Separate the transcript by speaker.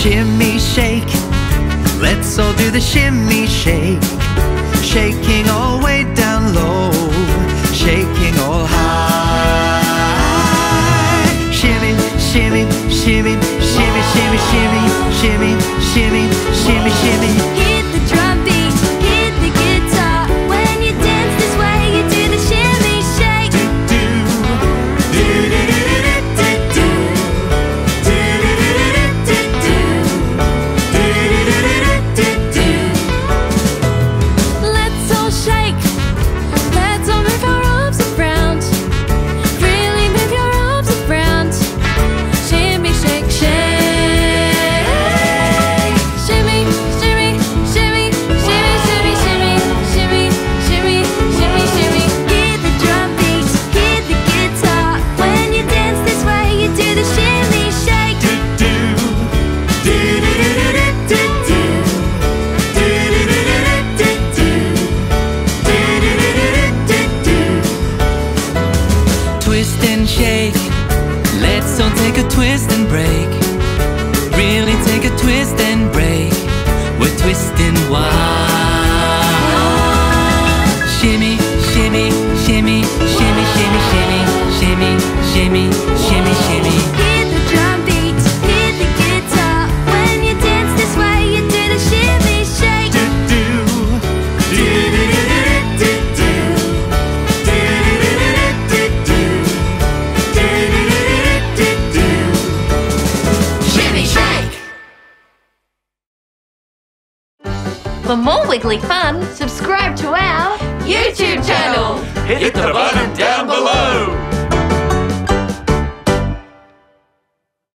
Speaker 1: shimmy shake. Let's all do the shimmy shake. Shaking all way down low, shaking all high. Shimmy, shimmy, shimmy, shimmy, shimmy, shimmy, shimmy.
Speaker 2: Shake. Let's all
Speaker 1: take a twist and break. Really take a twist and break. We're twisting wild. Shimmy, shimmy, shimmy, shimmy, shimmy, shimmy, shimmy, shimmy, shimmy, shimmy.
Speaker 3: For more Wiggly fun, subscribe to our YouTube channel.
Speaker 4: Hit the button